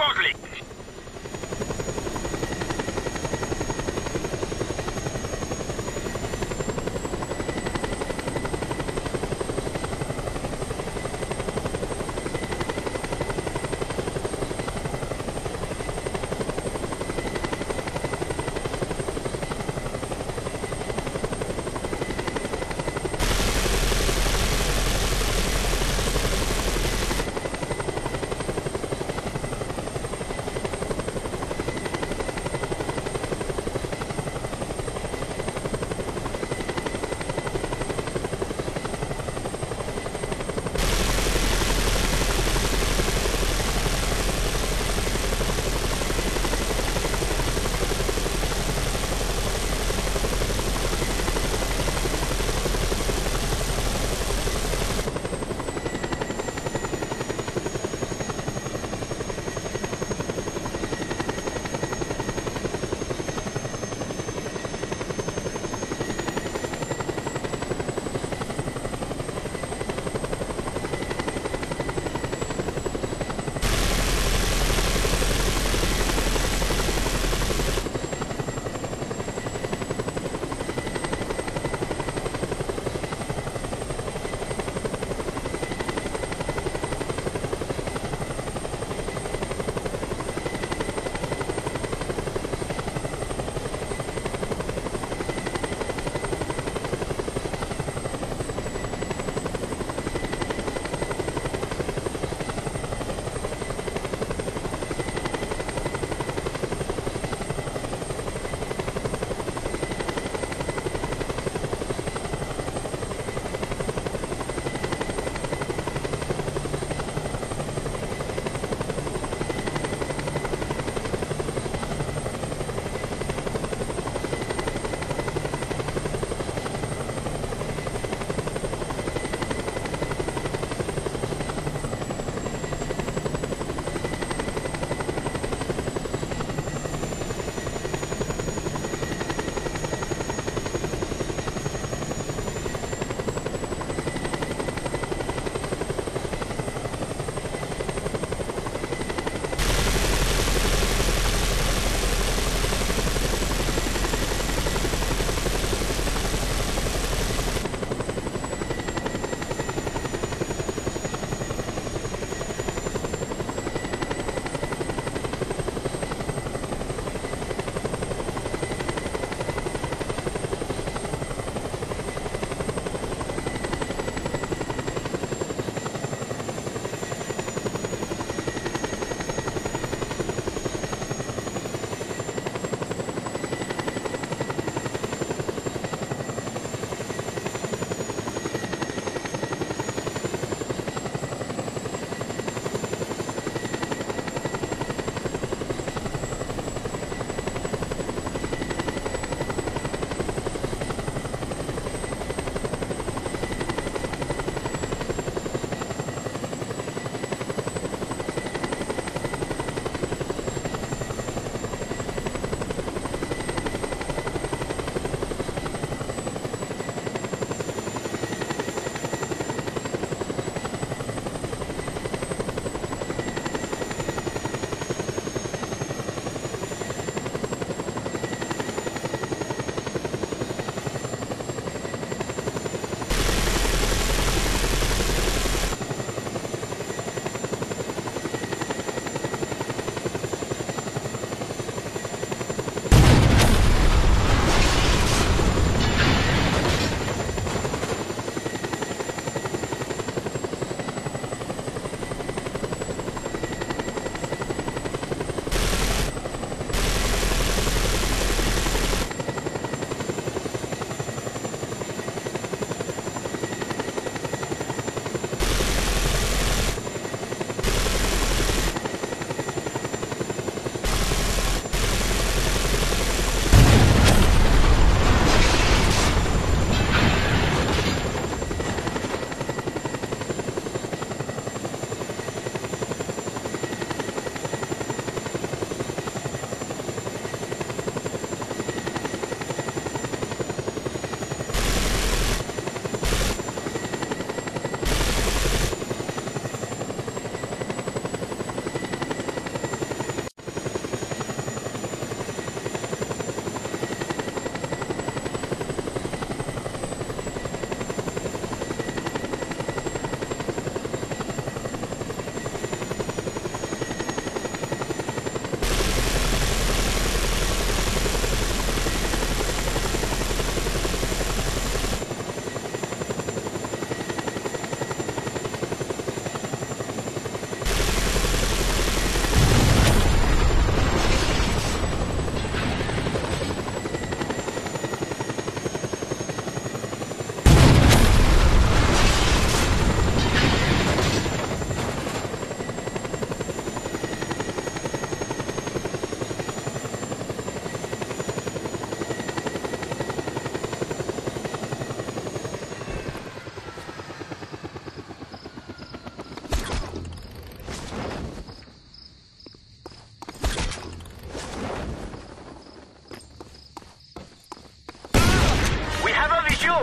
shortly.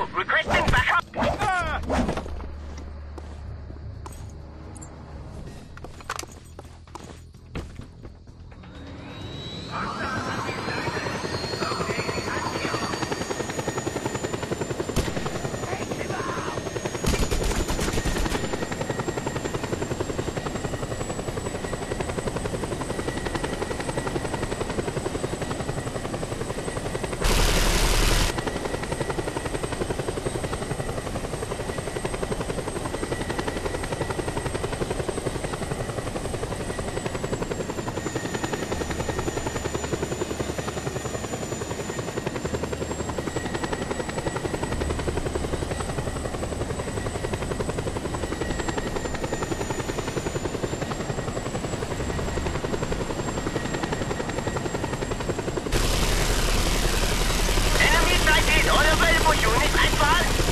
Requesting 来福。